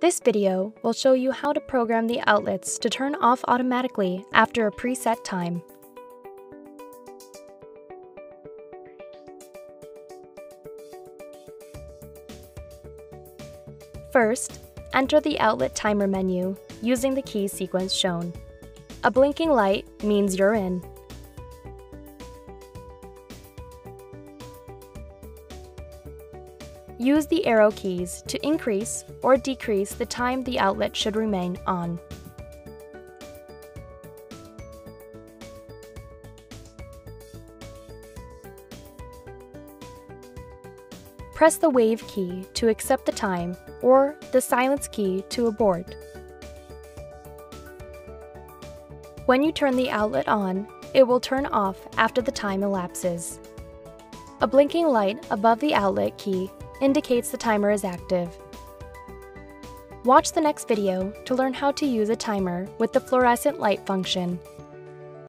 This video will show you how to program the outlets to turn off automatically after a preset time. First, enter the outlet timer menu using the key sequence shown. A blinking light means you're in. Use the arrow keys to increase or decrease the time the outlet should remain on. Press the wave key to accept the time or the silence key to abort. When you turn the outlet on, it will turn off after the time elapses. A blinking light above the outlet key indicates the timer is active. Watch the next video to learn how to use a timer with the fluorescent light function.